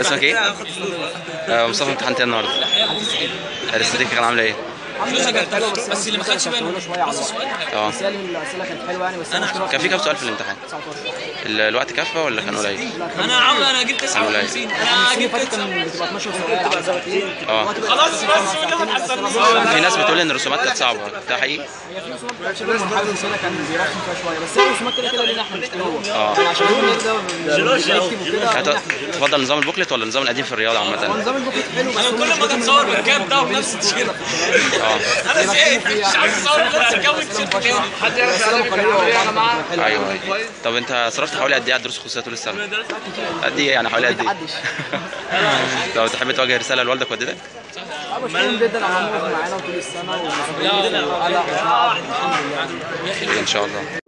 اسمك إيه؟ آه، مصطفى امتحنت إيه النهارده؟ الاستاتيكا كان عاملة إيه؟ حلوة بس اللي ما خدش. السؤال آه الاسئله كانت حلوة يعني بس كان في كام سؤال في الامتحان؟ 19 ال- الوقت كفى ولا كان قليل؟ أنا عاوز أنا جبت 59 أنا جبت فاتت كان بتبقى 12 سؤال على زاويه آه. خلاص بس في ناس بتقول إن الرسومات كانت صعبة. ده حقيقي؟ هي في رسومات السنة كان بيرخم فيها شوية. بس هي الرسومات كده كده لينا إحنا مش آه. يعني عشان لينا إحنا تفضل نظام البوكلت ولا النظام القديم في الرياضة هو عامه؟ نظام البوكلت حلو بس أنا كل ما مشكلته اتصور بالكاب ده ونفس التيشيرت آه. أنا زهقت. مش عايز اصور نفسي كوي الاسئله مقرره وبعض حلوة أيوه. طب أنت صرفت حوالي قد إيه على الدروس الخصوصية طول السنة؟ قد إيه يعني حوالي قد إيه؟ لو تحب توجه رسالة لوالدك ووالدتك؟ بشكرهم جدا على معانا طول السنة الحمد لله إن شاء الله